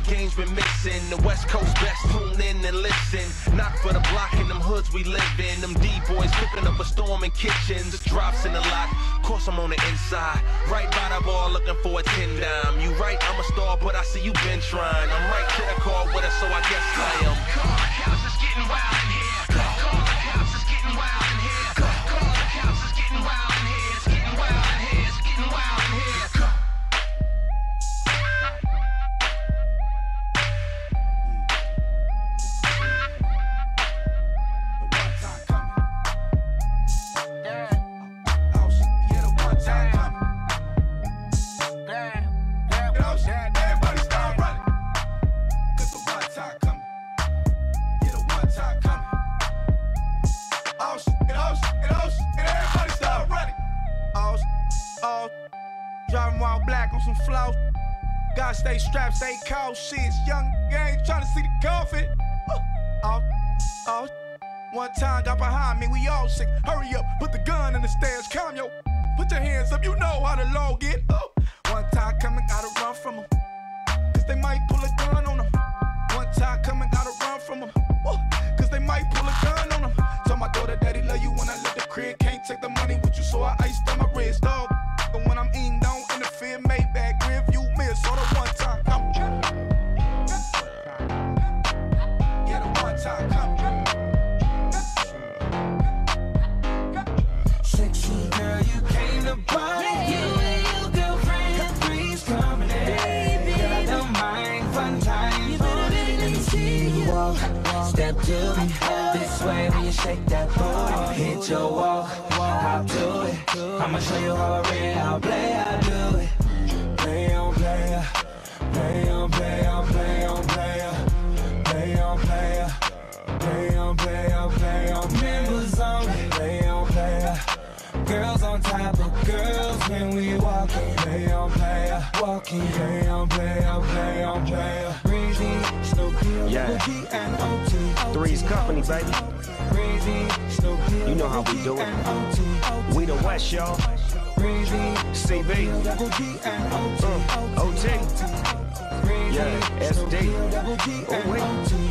game's been missing. The West Coast best tune in and listen. Knock for the block in them hoods we live in. Them D-boys cooking up a storm in kitchens. Drops in the lot, course I'm on the inside. Right by the ball looking for a 10 dime. You right, I'm a star, but I see you been trying. I'm right to the car with her, so I guess I am. Driving while black on some. Gotta stay strapped, stay cold. Shit, young gang trying to see the coffin. Oh, one time got behind me, we all sick. Hurry up, put the gun in the stairs, calm yo. Put your hands up, you know how the law get. Oh, one time coming, gotta take the money with you, so I iced on my wrist, walk. Step to me this way when you shake that booty. Hit your walk, hop to it. I'ma show you how I real, how play, I do on top of girls when we walking. Play on player, walking. Play on player, play on player. Breezy, Snoopy, Yeah. And OT. Three's company, baby. You know how we do it. We the West, y'all. Breezy, CB. And OT. Uh, OT. Yeah, SD. Snoopy, Double G, and wait. OT. Oh, wait.